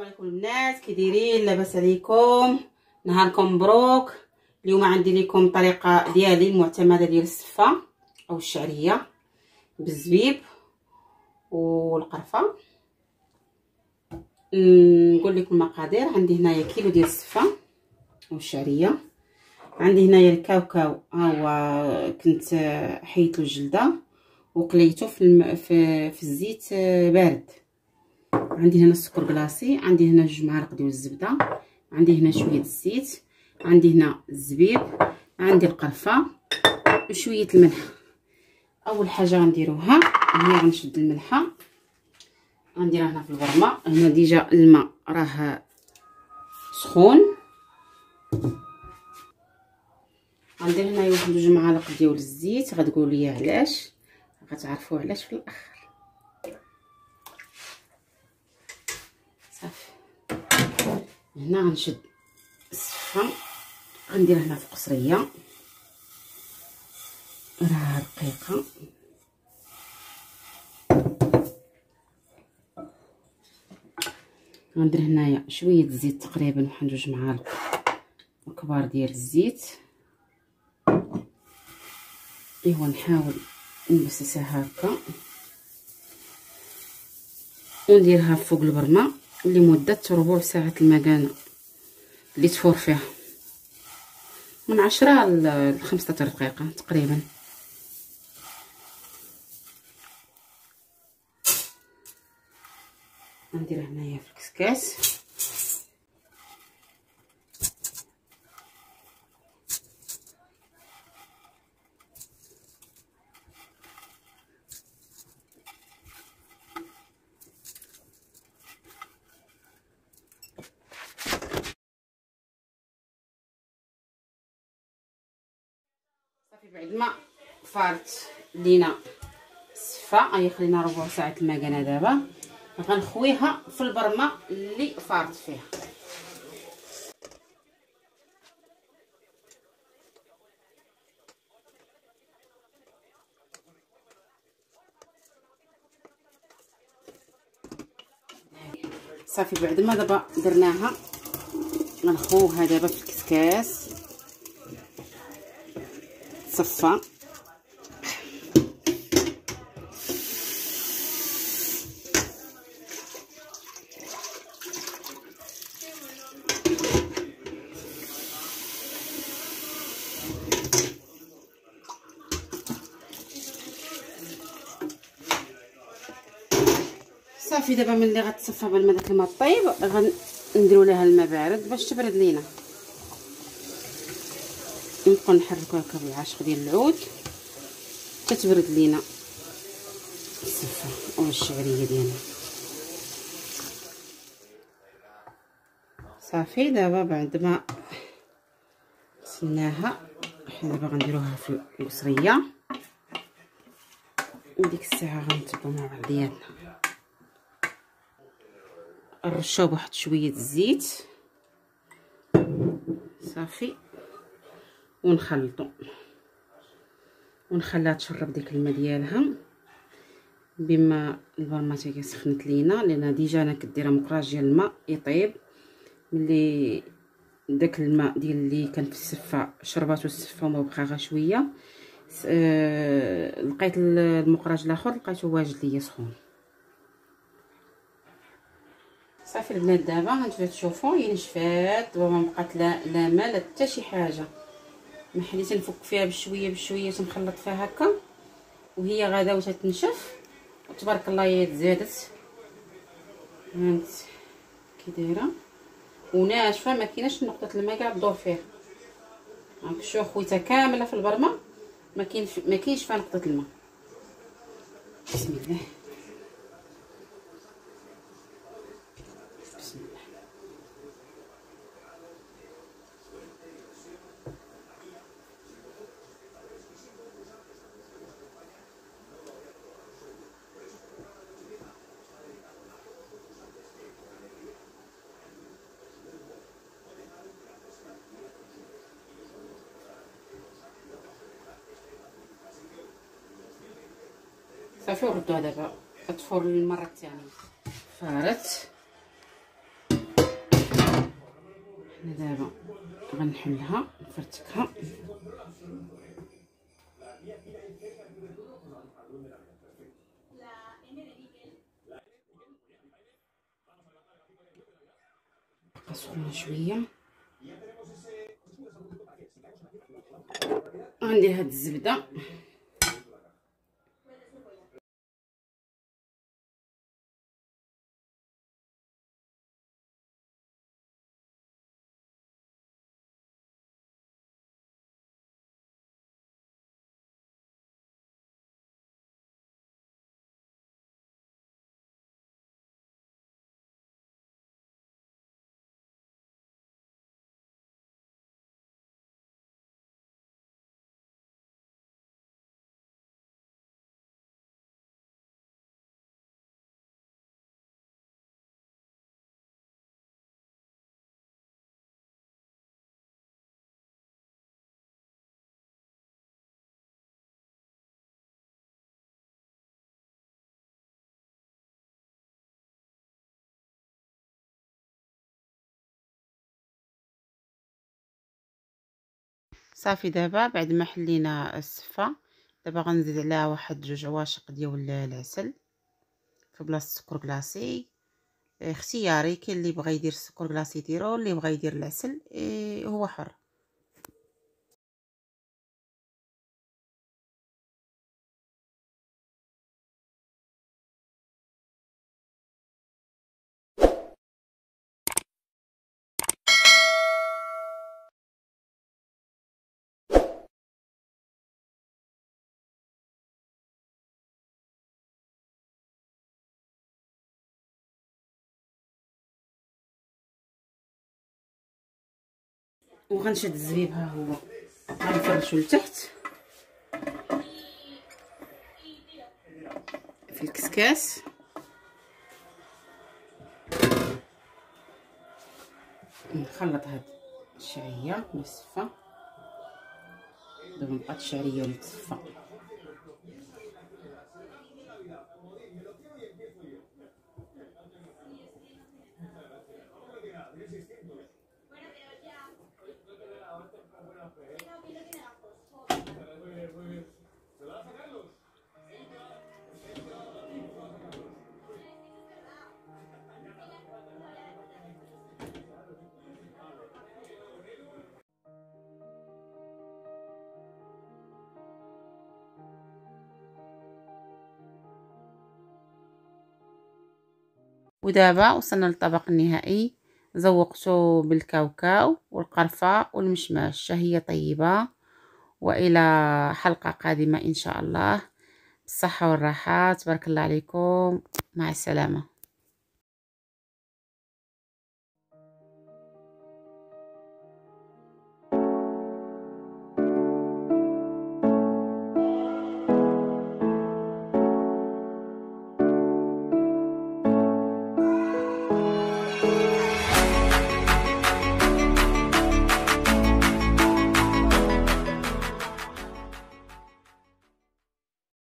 عليكم البنات كي دايرين لاباس عليكم. نهاركم مبروك. اليوم عندي لكم طريقة ديالي المعتمدة ديال السفه أو الشعرية. بالزبيب والقرفة. نقول لكم المقادير عندي هنايا كيلو ديال السفه أو الشعرية. عندي هنايا الكاوكاو. ها هو كنت حيت الجلدة. وقليته في, الم... في في الزيت بارد. عندي هنا السكر كلاصي عندي هنا جوج معالق ديال الزبدة عندي هنا شوية الزيت عندي هنا الزبيب عندي القرفة وشوية الملح. أول حاجة غنديروها هي غنشد الملحه غنديرها هنا في البرمه هنا ديجا الماء راه سخون. غندير هنايا واحد جوج معالق ديال الزيت غتقولوا لي علاش؟ غتعرفوا علاش في الأخر. صافي. هنا غنشد السفه غندير هنا في قصريه راه رقيقة. غندير هنايا شوية الزيت تقريبا واحد جوج معالق كبار ديال الزيت. إيوا نحاول نبسسها هكا. ونديرها فوق البرمة. لمدة ربع ساعة المكانه اللي تفور فيها. من عشرة ل 15 دقيقة تقريبا. ندير هنايا في الكسكاس. بعد ما فارت لينا السفه هي خلينا ربع ساعة المكانة دابا. غنخويها في البرمة اللي فارت فيها. صافي بعد ما دابا درناها غنخوها دابا في الكسكاس. تصفى صافي دابا ملي غتصفى بال ما داك الماء طيب غنديروا لها الماء بارد باش تبرد لينا. نبقاو نحركو هكا بالعشق ديال العود. كتبرد لينا. السفه أو الشعريه ديالنا. صافي دابا بعد ما غسلناها حنا دابا غنديروها في البصريه وديك الساعة غنتبعو مع بعضياتنا نرشاو بواحد شوية الزيت. صافي. ونخلطو. ونخليها تشرب ديك الماء ديالها بما البرمه تاهي سخنت لينا لأن ديجا أنا كديرها مقراج ديال الماء يطيب. ملي داك الماء ديال اللي كان في السفة شرباتو السفة وما بقى غير شوية أه لقيت المقراج الآخر لقيته واجد ليا سخون. صافي البنات دابا هانتوما تشوفوا هي نشفات دابا ما بقات لا لا ما لا حتى شي حاجة. ما حليت نفك فيها بشوية بشوية تنخلط فيها هكا. وهي غادا وتتنشف وتبارك الله هي تزادت. هانت. كي دايرة. وناشفة ما كايناش نقطة الماء كاع تدور فيها. هاك شو خويتها كاملة في البرمة. ما كاين ما كاينش فيها نقطة الماء. بسم الله. صافي وردوها دابا كتفور للمره الثانية فارت دابا غنحلها نفرتكها. بقى سخونه شوية. غندير هاد الزبدة. صافي دابا بعد ما حلينا السفه دابا غنزيد عليها واحد جوج عواشق ديال العسل في بلاصة السكر كلاصي اختياري كاين اللي بغى يدير السكر كلاصي يديرو اللي بغى يدير العسل إيه هو حر. وغنشد الزبيب ها هو. غنفرشو لتحت. في الكسكاس. نخلط هاد الشعرية بالصفه دابا بقات الشعريه ولات ودابا وصلنا للطبق النهائي. ذوقته بالكاوكاو والقرفة والمشماش. شهية طيبة وإلى حلقة قادمة إن شاء الله. بالصحة والراحة. تبارك الله عليكم. مع السلامة.